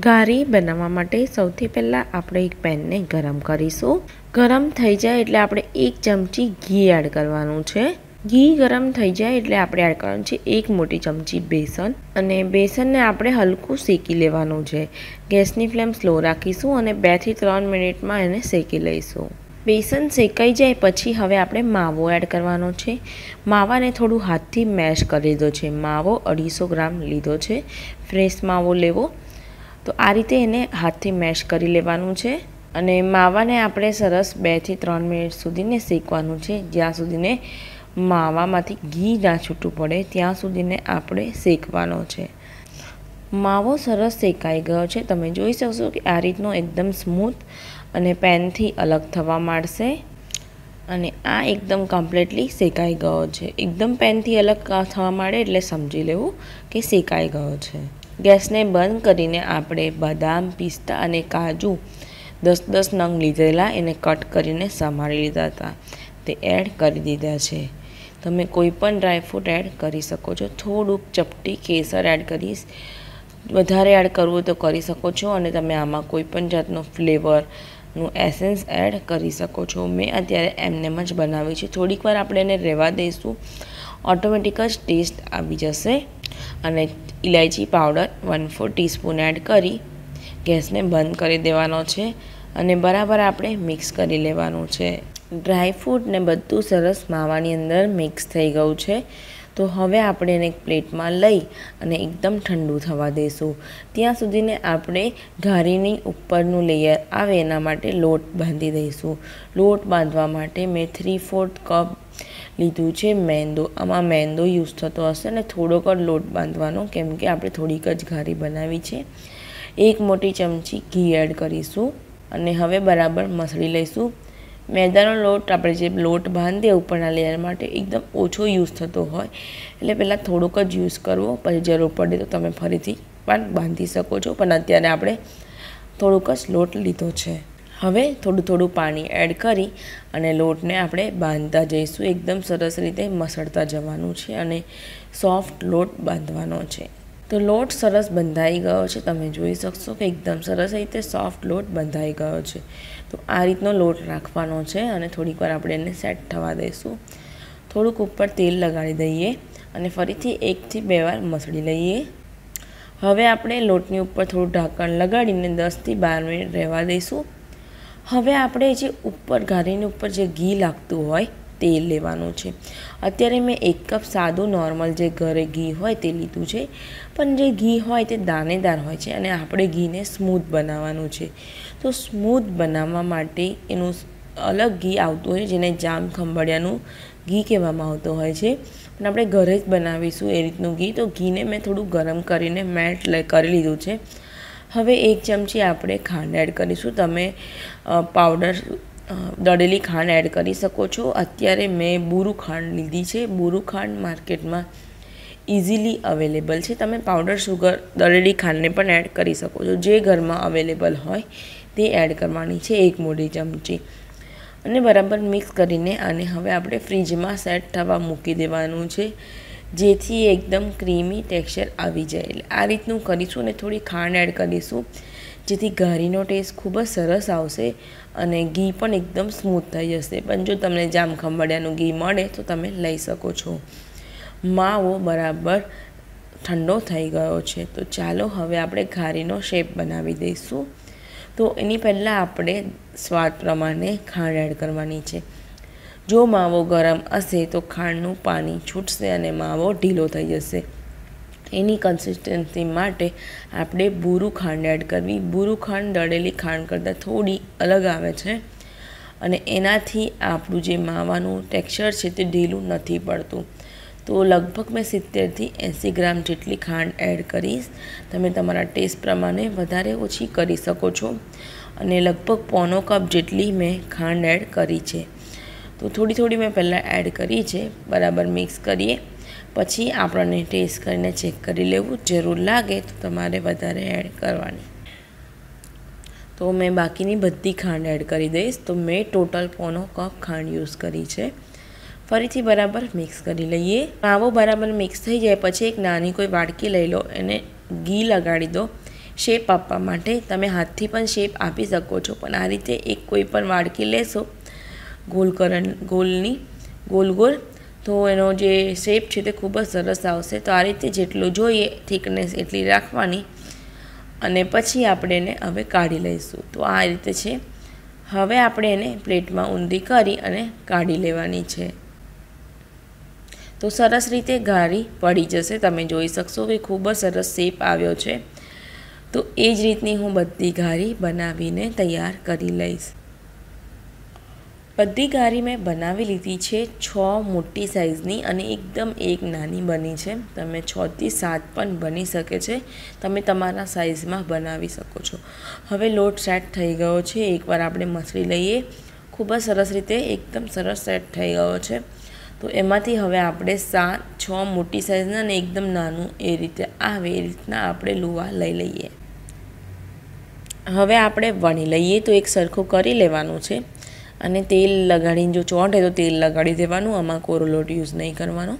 ઘારી બનાવવા માટે સૌથી પહેલાં આપણે એક પેનને ગરમ કરીશું. ગરમ થઈ જાય એટલે આપણે એક ચમચી ઘી એડ કરવાનું છે. ઘી ગરમ થઈ જાય એટલે આપણે એડ કરવાનું છે એક મોટી ચમચી બેસન અને બેસનને આપણે હલકું શેકી લેવાનું છે. ગેસની ફ્લેમ સ્લો રાખીશું અને બેથી ત્રણ મિનિટમાં એને શેકી લઈશું. બેસન શેકાઈ જાય પછી હવે આપણે માવો એડ કરવાનો છે. માવાને થોડું હાથથી મેશ કરી દીધો છે. માવો અઢીસો ગ્રામ લીધો છે. ફ્રેશ માવો લેવો. તો આ રીતે એને હાથથી મેશ કરી લેવાનું છે અને માવાને આપણે સરસ બેથી ત્રણ મિનિટ સુધીને શેકવાનું છે. જ્યાં સુધીને માવામાંથી ઘી ના છૂટું પડે, ત્યાં સુધીને આપણે શેકવાનો છે. માવો સરસ શેકાઈ ગયો છે. તમે જોઈ શકશો કે આ રીતનો એકદમ સ્મૂથ અને પેનથી અલગ થવા માંડશે અને આ એકદમ કમ્પ્લીટલી શેકાઈ ગયો છે. એકદમ પેનથી અલગ થવા માંડે એટલે સમજી લેવું કે શેકાઈ ગયો છે. ગેસને બંધ કરીને આપણે બદામ, પિસ્તા અને કાજુ દસ દસ નંગ લીધેલા એને કટ કરીને સમારી લીધા હતા. તે એડ કરી દીધા છે. તમે કોઈ પણ ડ્રાયફ્રૂટ એડ કરી શકો છો. થોડુંક ચપટી કેસર એડ કરીશ. વધારે એડ કરવું તો કરી શકો છો અને તમે આમાં કોઈ પણ જાતનો ફ્લેવરનું એસેન્સ એડ કરી શકો છો. મેં અત્યારે એમનેમ જ બનાવી છે. થોડીક વાર આપણે એને રહેવા દઈશું. ઓટોમેટિક જ ટેસ્ટ આવી જશે. અને ઇલાયચી powder one four teaspoon add કરી, ગેસને બંધ કરી દેવાનો છે અને બરાબર આપણે મિક્સ કરી લેવાનું છે. ડ્રાયફ્રૂટ ને બધું સરસ માવાની અંદર મિક્સ થઈ ગયું છે. તો હવે આપણે એને એક પ્લેટમાં લઈ અને એકદમ ઠંડુ થવા દઈશું ત્યાં સુધીને આપણે ઘારીની ઉપરનું લેયર આવે એના માટે લોટ બાંધી દઈશું. લોટ બાંધવા માટે મેં થ્રી ફોર્થ કપ લીધું છે. મેંદો, આમાં મેંદો યુઝ થતો હશે અને થોડોક જ લોટ બાંધવાનો, કેમ કે આપણે થોડીક જ ઘારી બનાવી છે. એક મોટી ચમચી ઘી એડ કરીશું અને હવે બરાબર મસળી લઈશું. મેદાનો લોટ, આપણે જે લોટ બાંધીએ ઉપરના લેયર માટે, એકદમ ઓછો યુઝ થતો હોય. એટલે પહેલાં થોડુંક જ યુઝ કરવો. પછી જરૂર પડે તો તમે ફરીથી પણ બાંધી શકો છો. પણ અત્યારે આપણે થોડુંક જ લોટ લીધો છે. હવે થોડું થોડું પાણી એડ કરી અને લોટને આપણે બાંધતા જઈશું. એકદમ સરસ રીતે મસળતા જવાનું છે અને સોફ્ટ લોટ બાંધવાનો છે. તો લોટ સરસ બંધાઈ ગયો છે. તમે જોઈ શકશો કે એકદમ સરસ રીતે સોફ્ટ લોટ બંધાઈ ગયો છે. તો આ રીતનો લોટ રાખવાનો છે અને થોડીક વાર આપણે એને સેટ થવા દઈશું. થોડુંક ઉપર તેલ લગાડી દઈએ અને ફરીથી એકથી બે વાર મસળી લઈએ. હવે આપણે લોટની ઉપર થોડું ઢાંકણ લગાડીને દસથી બાર મિનિટ રહેવા દઈશું. હવે આપણે જે ઉપર ઘારીની ઉપર જે ઘી લાગતું હોય, તેલ લેવાનું છે. અત્યારે મેં એક કપ સાદું નોર્મલ જે ઘરે ઘી હોય તે લીધું છે. પણ જે ઘી હોય તે દાણેદાર હોય છે અને આપણે ઘીને સ્મૂથ બનાવવાનું છે. તો સ્મૂથ બનાવવા માટે એનું અલગ ઘી આવતું હોય જેને જામ ખંભાળિયાનું ઘી કહેવામાં આવતું હોય છે. પણ આપણે ઘરે જ બનાવીશું એ રીતનું ઘી. તો ઘીને મેં થોડું ગરમ કરીને મેટ કરી લીધું છે. હવે એક ચમચી આપણે ખાંડ એડ કરીશું. તમે પાવડર દળેલી ખાંડ એડ કરી શકો છો. અત્યારે મેં બુરુ ખાંડ લીધી છે. બુરુ ખાંડ માર્કેટમાં ઇઝીલી અવેલેબલ છે. તમે પાવડર સુગર દળેલી ખાંડને પણ એડ કરી શકો છો. જે ઘરમાં અવેલેબલ હોય તે એડ કરવાની છે એક મોટી ચમચી. અને બરાબર મિક્સ કરીને આને હવે આપણે ફ્રીજમાં સેટ થવા મૂકી દેવાનું છે. જેથી એકદમ ક્રીમી ટેક્સચર આવી જાય. એટલે આ રીતનું કરીશું અને થોડી ખાંડ એડ કરીશું જેથી ઘારીનો ટેસ્ટ ખૂબ જ સરસ આવશે અને ઘી પણ એકદમ સ્મૂથ થઈ જશે. પણ જો તમને જામ ખંભાળિયાનું ઘી મળે તો તમે લઈ શકો છો. માવો બરાબર ઠંડો થઈ ગયો છે. તો ચાલો હવે આપણે ઘારીનો શેપ બનાવી દઈશું. તો એની પહેલાં આપણે સ્વાદ પ્રમાણે ખાંડ એડ કરવાની છે. જો માવો ગરમ હશે તો ખાંડનું પાણી છૂટશે અને માવો ઢીલો થઈ જશે. એની કન્સિસ્ટન્સી માટે આપણે બુરું ખાંડ એડ કરવી. બુરું ખાંડ દળેલી ખાંડ કરતાં થોડી અલગ આવે છે અને એનાથી આપણું જે માવાનું ટેક્સચર છે તે ઢીલું નથી પડતું. તો લગભગ મેં સિત્તેરથી એંસી ગ્રામ જેટલી ખાંડ એડ કરીશ. તમે તમારા ટેસ્ટ પ્રમાણે વધારે ઓછી કરી શકો છો. અને લગભગ પોનો કપ જેટલી મેં ખાંડ એડ કરી છે. તો થોડી થોડી મેં પહેલાં એડ કરી છે, બરાબર મિક્સ કરીએ. પછી આપણને ટેસ્ટ કરીને ચેક કરી લેવું, જરૂર લાગે તો તમારે વધારે એડ કરવાની. તો મેં બાકીની બધી ખાંડ એડ કરી દઈશ. તો મેં ટોટલ પોનો કપ ખાંડ યુઝ કરી છે. ફરીથી બરાબર મિક્સ કરી લઈએ. માવો બરાબર મિક્સ થઈ જાય પછી એક નાની કોઈ વાડકી લઈ લો, એને ઘી લગાડી દો. શેપ આપવા માટે તમે હાથથી પણ શેપ આપી શકો છો, પણ આ રીતે એક કોઈ પણ વાડકી લેશો ગોલ કરણ ગોલની ગોલ ગોલ તો એનો જે શેપ છે તે ખૂબ જ સરસ આવશે. તો આ રીતે જેટલું જોઈએ થિકનેસ એટલી રાખવાની. અને પછી આપણે એને હવે કાઢી લઈશું. તો આ રીતે છે. હવે આપણે એને પ્લેટમાં ઊંધી કરી અને કાઢી લેવાની છે. તો સરસ રીતે ઘારી પડી જશે. તમે જોઈ શકશો કે ખૂબ જ સરસ શેપ આવ્યો છે. તો એ જ રીતની હું બધી ઘારી બનાવીને તૈયાર કરી લઈશ. બધી ઘારી મેં બનાવી લીધી છે. છ મોટી સાઇઝની અને એકદમ એક નાની બની છે. તમે છથી સાત પણ બની શકે છે. તમે તમારા સાઇઝમાં બનાવી શકો છો. હવે લોટ સેટ થઈ ગયો છે. એકવાર આપણે મસળી લઈએ. ખૂબ જ સરસ રીતે એકદમ સરસ સેટ થઈ ગયો છે. તો એમાંથી હવે આપણે સાત છ મોટી સાઇઝના અને એકદમ નાનું એ રીતે આવે એ રીતના આપણે લુવા લઈ લઈએ. હવે આપણે વણી લઈએ. તો એક સરખું કરી લેવાનું છે. અને તેલ લગાડીને જો ચોંટે તો તેલ લગાડી દેવાનું, આમાં કોરો લોટ યુઝ નહીં કરવાનો.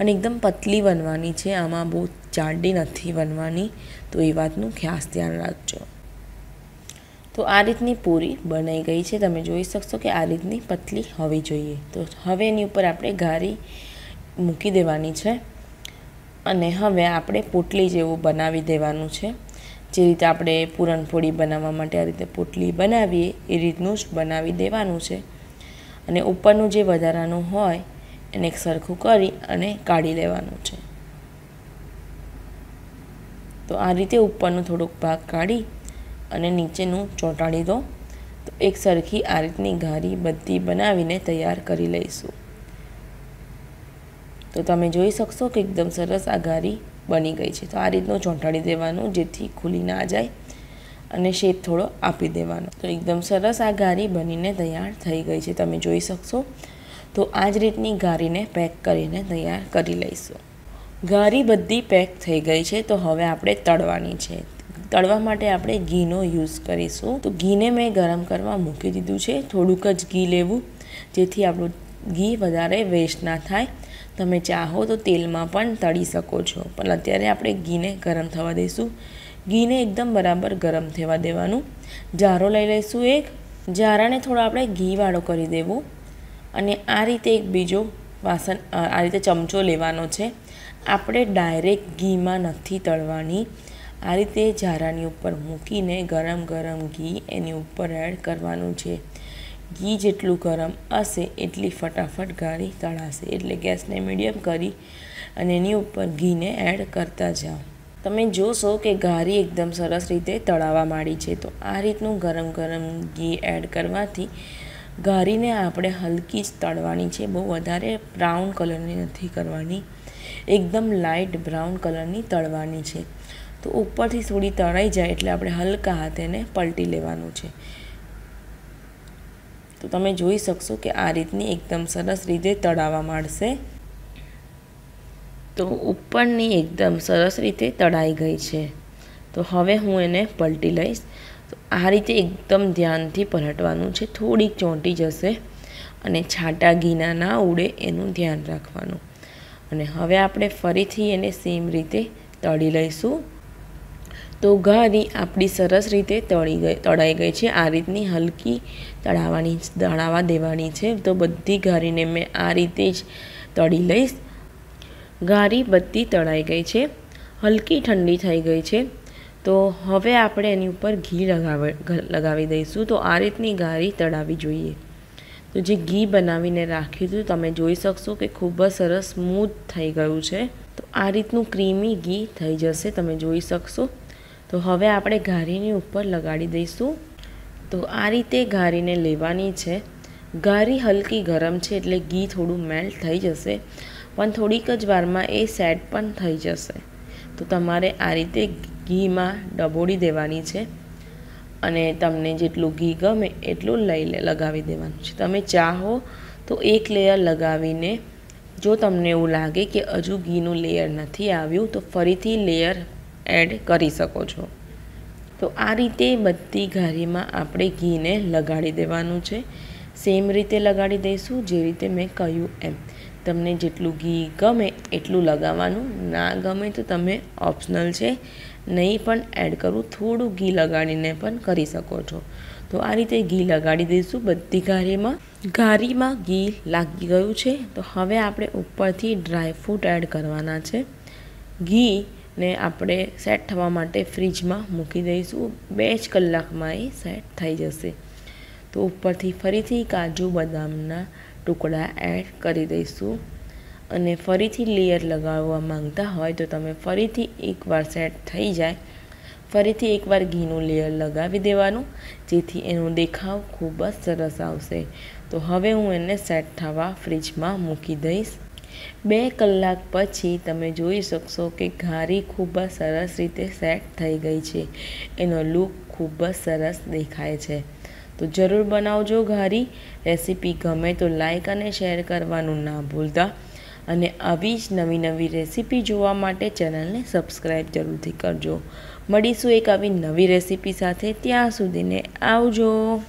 અને એકદમ પતલી બનવાની છે, આમાં બહુ જાડી નથી બનવાની તો એ વાતનું ખાસ ધ્યાન રાખજો. તો આ રીતની પૂરી બનાઈ ગઈ છે, તમે જોઈ શકશો કે આ રીતની પતલી હોવી જોઈએ. તો હવે એની ઉપર આપણે ઘારી મૂકી દેવાની છે, અને હવે આપણે પોટલી જેવું બનાવી દેવાનું છે. જે રીતે આપણે પૂરણપોળી બનાવવા માટે આ રીતે પોટલી બનાવીએ, એ રીતનું જ બનાવી દેવાનું છે. અને ઉપરનું જે વધારાનું હોય, એને સરખું કરી અને કાઢી લેવાનું છે. તો આ રીતે ઉપરનું થોડુંક ભાગ કાઢી અને નીચેનું ચોંટાડી દો. તો એક સરખી આ રીતની ઘારી બધી બનાવીને તૈયાર કરી લઈશું. તો તમે જોઈ શકશો કે એકદમ સરસ આ ઘારી બની ગઈ છે. તો આ રીતનું ચોંટાડી દેવાનું, જેથી ખુલી ના જાય અને શેપ થોડો આપી દેવાનો. તો એકદમ સરસ આ ઘારી બનીને તૈયાર થઈ ગઈ છે. તમે જોઈ શકશો. તો આ જ રીતની ગારીને પેક કરીને તૈયાર કરી લઈશું. ગારી બધી પેક થઈ ગઈ છે. તો હવે આપણે તળવાની છે. તળવા માટે આપણે ઘીનો યુઝ કરીશું. તો ઘીને મેં ગરમ કરવા મૂકી દીધું છે. થોડુંક જ ઘી લેવું, જેથી આપણું ઘી વધારે વેસ્ટ ના થાય. તમે ચાહો તો તેલમાં પણ તળી શકો છો. પણ અત્યારે આપણે ઘીને ગરમ થવા દઈશું. ઘીને એકદમ બરાબર ગરમ થવા દેવાનું. જારો લઈ લઈશું એક. જારાને થોડો આપણે ઘીવાળો કરી દેવું. અને આ રીતે એક બીજો વાસણ આ રીતે ચમચો લેવાનો છે. આપણે ડાયરેક્ટ ઘીમાં નથી તળવાની. આ રીતે જારાની ઉપર મૂકીને ગરમ ગરમ ઘી એની ઉપર એડ કરવાનું છે. ઘી જેટલું ગરમ હશે એટલી ફટાફટ ગાળી તળાશે. એટલે ગેસને મીડિયમ કરી અને એની ઉપર ઘીને એડ કરતા જાઓ. તમે જોશો કે ઘારી એકદમ સરસ રીતે તળાવા માંડી છે. તો આ રીતનું ગરમ ગરમ ઘી એડ કરવાથી ઘારીને આપણે હલકી જ તળવાની છે. બહુ વધારે બ્રાઉન કલરની નથી કરવાની. એકદમ લાઇટ બ્રાઉન કલરની તળવાની છે. તો ઉપરથી થોડી તળાઈ જાય એટલે આપણે હલકા હાથેને પલટી લેવાનું છે. તો તમે જોઈ શકશો કે આ રીતની એકદમ સરસ રીતે તળાવા માંડશે. તો ઉપરની એકદમ સરસ રીતે તળાઈ ગઈ છે. તો હવે હું એને પલટી લઈશ. તો આ રીતે એકદમ ધ્યાનથી પલટવાનું છે. થોડીક ચોંટી જશે અને છાંટા ઘીના ના ઉડે એનું ધ્યાન રાખવાનું. અને હવે આપણે ફરીથી એને સેમ રીતે તળી લઈશું. તો ઘારી આપણી સરસ રીતે તળી ગઈ, તળાઈ ગઈ છે. આ રીતની હલકી તળાવવાની તળાવા દેવાની છે. તો બધી ઘારીને મેં આ રીતે જ તળી લઈશ. ઘારી બધી તળાઈ ગઈ છે. હલકી ઠંડી થઈ ગઈ છે. તો હવે આપણે એની ઉપર ઘી લગાવ, લગાવી દઈશું. તો આ રીતની ઘારી તળાવી જોઈએ. તો જે ઘી બનાવીને રાખ્યું હતું, તમે જોઈ શકશો કે ખૂબ જ સરસ સ્મૂથ થઈ ગયું છે. તો આ રીતનું ક્રીમી ઘી થઈ જશે, તમે જોઈ શકશો. તો હવે આપણે ઘારીની ઉપર લગાડી દઈશું. તો આ રીતે ઘારીને લેવાની છે. ઘારી હલકી ગરમ છે એટલે ઘી થોડું મેલ્ટ થઈ જશે. પણ થોડીક જ વારમાં એ સેટ પણ થઈ જશે. તો તમારે આ રીતે ઘીમાં ડબોડી દેવાની છે. અને તમને જેટલું ઘી ગમે એટલું લઈ લગાવી દેવાનું છે. તમે ચાહો તો એક લેયર લગાવીને જો તમને એવું લાગે કે હજુ ઘીનું લેયર નથી આવ્યું, તો ફરીથી લેયર એડ કરી શકો છો. તો આ રીતે બધી ઘારીમાં આપણે ઘીને લગાડી દેવાનું છે. સેમ રીતે લગાડી દઈશું, જે રીતે મેં કહ્યું એમ. તમને જેટલું ઘી ગમે એટલું લગાવવાનું. ના ગમે તો તમે ઓપ્શનલ છે, નહીં પણ એડ કરું, થોડું ઘી લગાડીને પણ કરી શકો છો. તો આ રીતે ઘી લગાડી દઈશું બધી ઘારીમાં. ઘારીમાં ઘી લાગી ગયું છે. તો હવે આપણે ઉપરથી ડ્રાયફ્રૂટ એડ કરવાના છે. ઘીને આપણે સેટ થવા માટે ફ્રીજમાં મૂકી દઈશું. બે જ કલાકમાં એ સેટ થઈ જશે. તો ઉપરથી ફરીથી કાજુ બદામના ટુકડા એડ કરી દઈશું. અને ફરીથી લેયર લગાવવા માંગતા હોય તો તમે ફરીથી એકવાર સેટ થઈ જાય. ફરીથી એકવાર ઘીનું લેયર લગાવી દેવાનું, જેથી એનો દેખાવ ખૂબ જ સરસ આવશે. તો હવે હું એને સેટ થવા ફ્રીજમાં મૂકી દઈશ. બે કલાક પછી તમે જોઈ શકશો કે ઘારી ખૂબ જ સરસ રીતે સેટ થઈ ગઈ છે. એનો લુક ખૂબ જ સરસ દેખાય છે. તો જરૂર બનાવજો ઘારી. રેસીપી ગમે તો લાઇક અને શેર કરવાનું ના ભૂલતા. અને આવી જ નવી નવી રેસીપી જોવા માટે ચેનલને સબસ્ક્રાઈબ જરૂરથી કરજો. મળીશું એક આવી નવી રેસીપી સાથે. ત્યાં સુધીને આવજો.